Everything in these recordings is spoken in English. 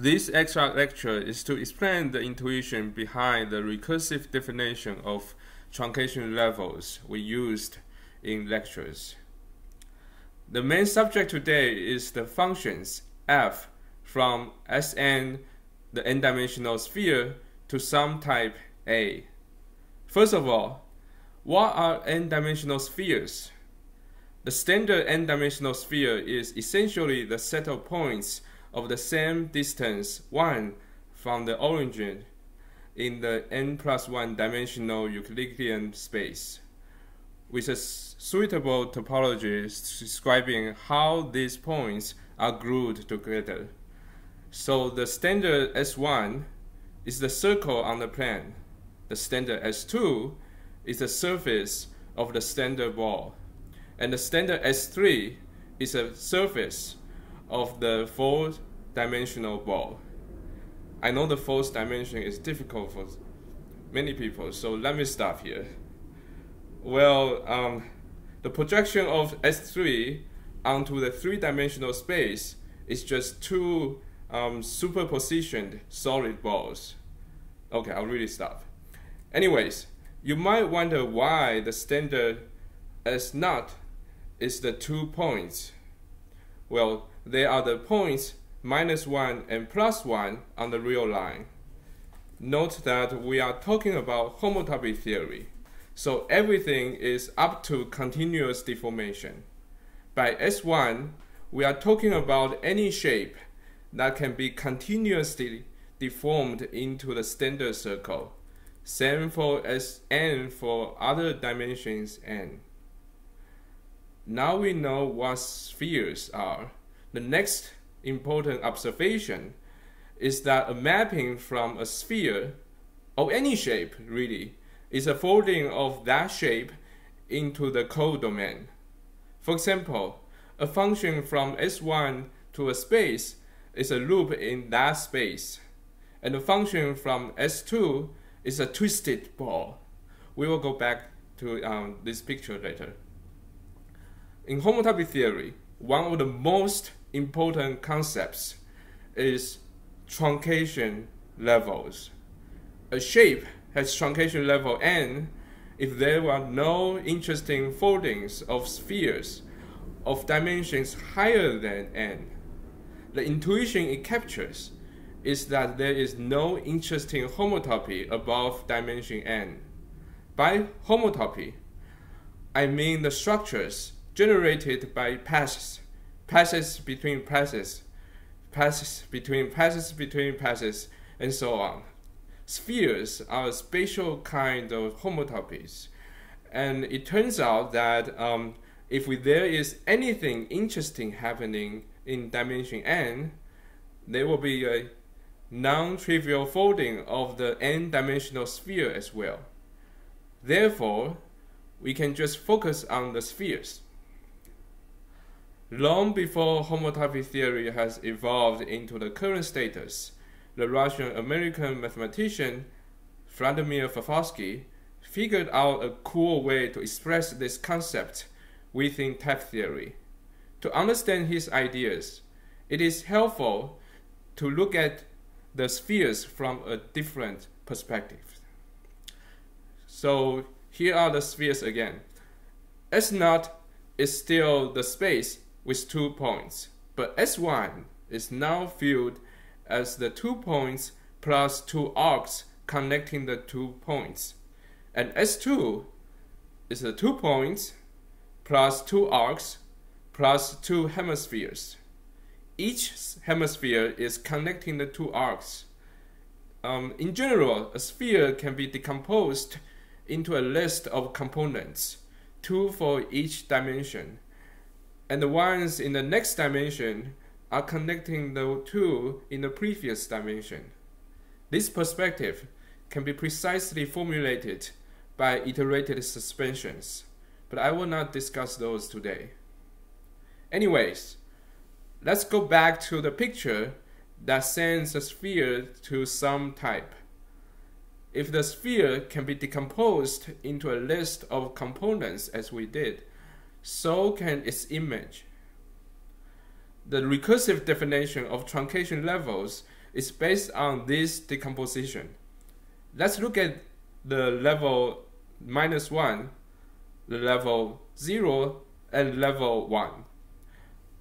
This extra lecture is to explain the intuition behind the recursive definition of truncation levels we used in lectures. The main subject today is the functions f from Sn, the n-dimensional sphere, to some type A. First of all, what are n-dimensional spheres? The standard n-dimensional sphere is essentially the set of points of the same distance 1 from the origin in the n plus 1 dimensional Euclidean space, with a suitable topology describing how these points are glued together. So the standard S1 is the circle on the plane. The standard S2 is the surface of the standard ball. And the standard S3 is a surface of the fourth dimensional ball. I know the fourth dimension is difficult for many people, so let me stop here. Well, um, the projection of S3 onto the three-dimensional space is just two um, superpositioned solid balls. Okay, I'll really stop. Anyways, you might wonder why the standard S naught is the two points. Well, they are the points minus 1 and plus 1 on the real line. Note that we are talking about homotopy theory, so everything is up to continuous deformation. By S1, we are talking about any shape that can be continuously deformed into the standard circle. Same for Sn for other dimensions n. Now we know what spheres are. The next important observation is that a mapping from a sphere, or any shape really, is a folding of that shape into the codomain. For example, a function from S1 to a space is a loop in that space, and a function from S2 is a twisted ball. We will go back to um, this picture later. In homotopy theory, one of the most important concepts is truncation levels. A shape has truncation level n if there are no interesting foldings of spheres of dimensions higher than n. The intuition it captures is that there is no interesting homotopy above dimension n. By homotopy, I mean the structures generated by passes passes between passes, passes between passes between passes, and so on. Spheres are a spatial kind of homotopies, and it turns out that um, if we, there is anything interesting happening in dimension n, there will be a non-trivial folding of the n-dimensional sphere as well. Therefore, we can just focus on the spheres. Long before homotopy theory has evolved into the current status, the Russian-American mathematician Vladimir Voevodsky figured out a cool way to express this concept within type theory. To understand his ideas, it is helpful to look at the spheres from a different perspective. So here are the spheres again. S naught is still the space with two points, but S1 is now filled as the two points plus two arcs connecting the two points. And S2 is the two points plus two arcs plus two hemispheres. Each hemisphere is connecting the two arcs. Um, in general, a sphere can be decomposed into a list of components, two for each dimension and the ones in the next dimension are connecting the two in the previous dimension. This perspective can be precisely formulated by iterated suspensions, but I will not discuss those today. Anyways, let's go back to the picture that sends a sphere to some type. If the sphere can be decomposed into a list of components as we did, so can its image. The recursive definition of truncation levels is based on this decomposition. Let's look at the level minus 1, the level 0, and level 1.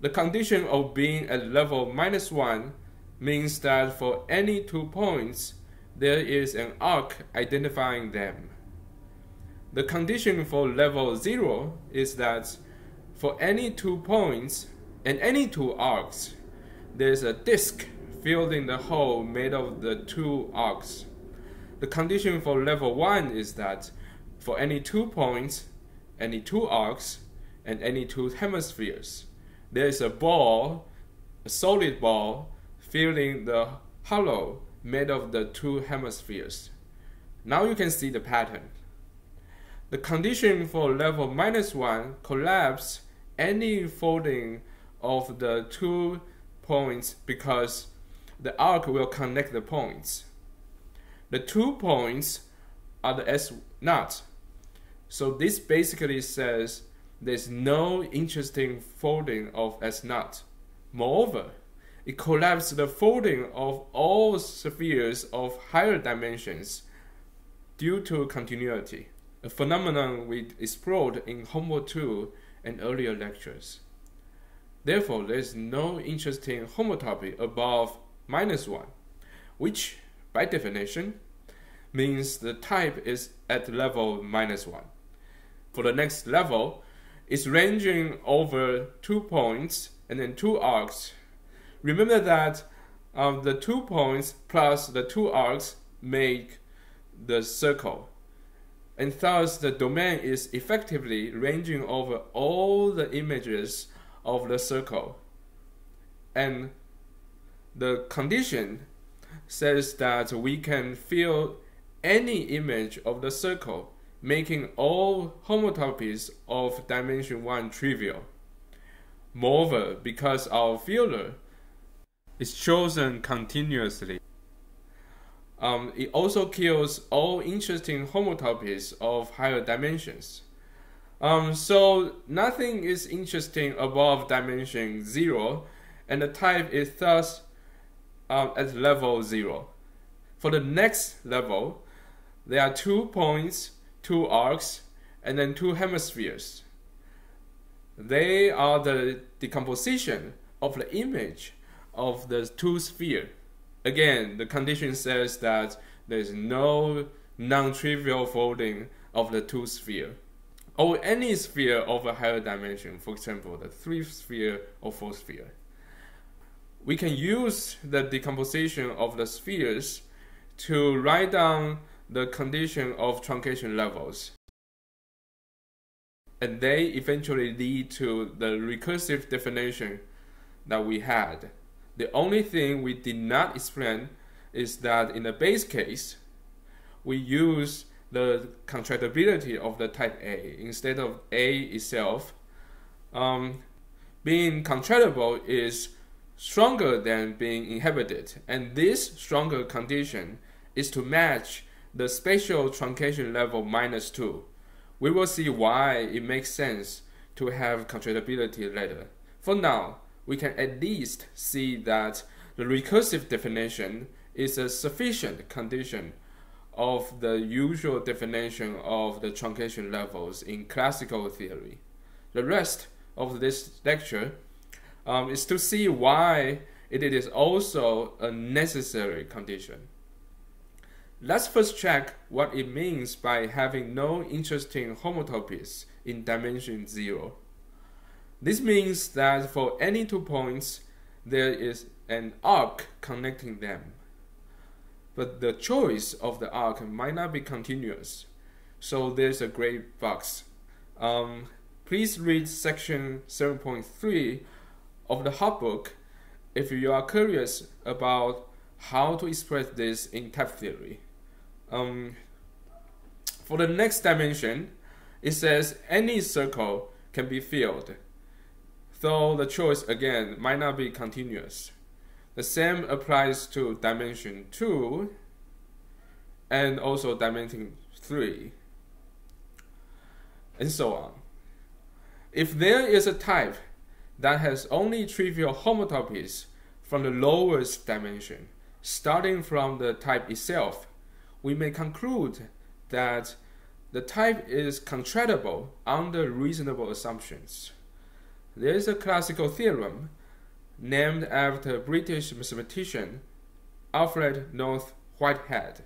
The condition of being at level minus 1 means that for any two points, there is an arc identifying them. The condition for level 0 is that for any two points and any two arcs, there is a disk filling the hole made of the two arcs. The condition for level 1 is that for any two points, any two arcs, and any two hemispheres, there is a ball, a solid ball, filling the hollow made of the two hemispheres. Now you can see the pattern. The condition for level minus 1 collapse any folding of the two points because the arc will connect the points. The two points are the S naught. So this basically says there's no interesting folding of S naught. Moreover, it collapses the folding of all spheres of higher dimensions due to continuity, a phenomenon we explored in Homework 2 and earlier lectures. Therefore, there is no interesting homotopy above minus 1, which, by definition, means the type is at level minus 1. For the next level, it's ranging over two points and then two arcs. Remember that um, the two points plus the two arcs make the circle. And thus, the domain is effectively ranging over all the images of the circle. And the condition says that we can fill any image of the circle, making all homotopies of dimension 1 trivial. Moreover, because our filler is chosen continuously, um, it also kills all interesting homotopies of higher dimensions. Um, so nothing is interesting above dimension 0, and the type is thus um, at level 0. For the next level, there are two points, two arcs, and then two hemispheres. They are the decomposition of the image of the two sphere. Again, the condition says that there is no non-trivial folding of the two sphere or any sphere of a higher dimension, for example, the three sphere or four sphere. We can use the decomposition of the spheres to write down the condition of truncation levels. And they eventually lead to the recursive definition that we had. The only thing we did not explain is that in the base case, we use the contractibility of the type A instead of A itself. Um, being contractible is stronger than being inhabited, and this stronger condition is to match the spatial truncation level minus 2. We will see why it makes sense to have contractibility later. For now, we can at least see that the recursive definition is a sufficient condition of the usual definition of the truncation levels in classical theory. The rest of this lecture um, is to see why it is also a necessary condition. Let's first check what it means by having no interesting homotopies in dimension 0. This means that for any two points, there is an arc connecting them but the choice of the arc might not be continuous. So there's a gray box. Um, please read section 7.3 of the HoTT book if you are curious about how to express this in type theory. Um, for the next dimension, it says any circle can be filled, though the choice again might not be continuous. The same applies to dimension 2 and also dimension 3 and so on. If there is a type that has only trivial homotopies from the lowest dimension, starting from the type itself, we may conclude that the type is contractible under reasonable assumptions. There is a classical theorem named after British mathematician Alfred North Whitehead,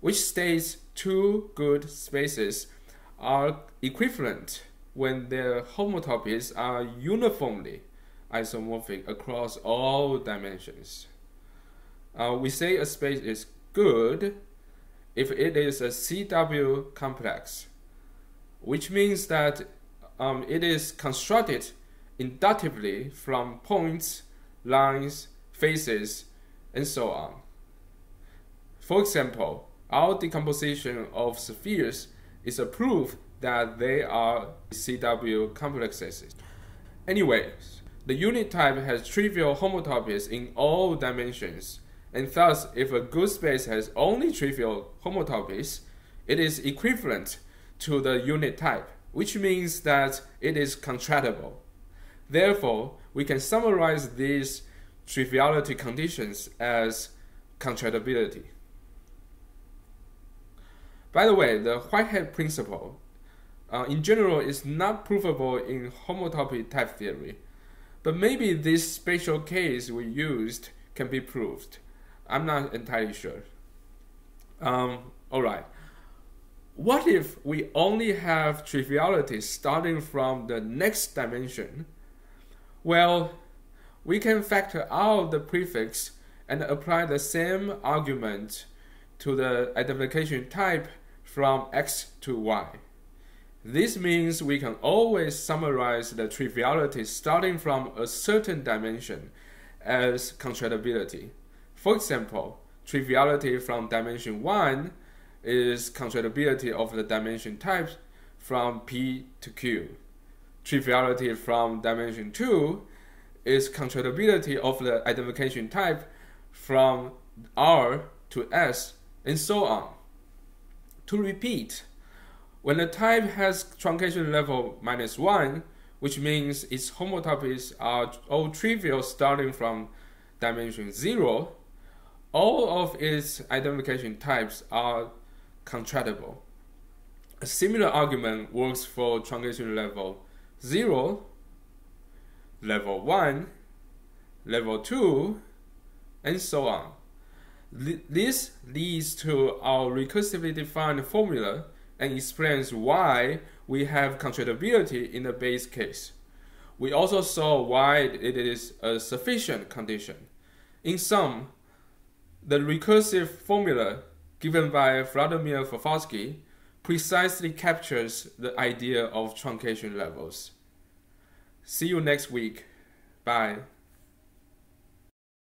which states two good spaces are equivalent when their homotopies are uniformly isomorphic across all dimensions. Uh, we say a space is good if it is a CW complex, which means that um, it is constructed inductively from points, lines, faces, and so on. For example, our decomposition of spheres is a proof that they are CW complexes. Anyways, the unit type has trivial homotopies in all dimensions, and thus if a good space has only trivial homotopies, it is equivalent to the unit type, which means that it is contractible. Therefore, we can summarize these triviality conditions as contractibility. By the way, the Whitehead principle uh, in general is not provable in homotopy type theory, but maybe this special case we used can be proved. I'm not entirely sure. Um, Alright. What if we only have triviality starting from the next dimension? Well, we can factor out the prefix and apply the same argument to the identification type from x to y. This means we can always summarize the triviality starting from a certain dimension as contractibility. For example, triviality from dimension 1 is contractibility of the dimension types from P to Q. Triviality from dimension 2 is contractibility of the identification type from R to S and so on. To repeat, when a type has truncation level minus 1, which means its homotopies are all trivial starting from dimension 0, all of its identification types are contractible. A similar argument works for truncation level 0, level 1, level 2, and so on. This leads to our recursively defined formula and explains why we have contractibility in the base case. We also saw why it is a sufficient condition. In sum, the recursive formula given by Vladimir Voevodsky precisely captures the idea of truncation levels. See you next week. Bye.